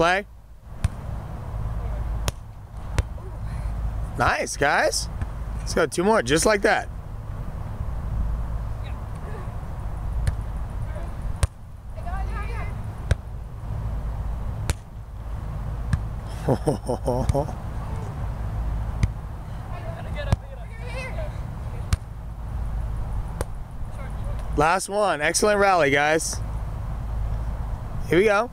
Play. Nice, guys. Let's go two more, just like that. Last one. Excellent rally, guys. Here we go.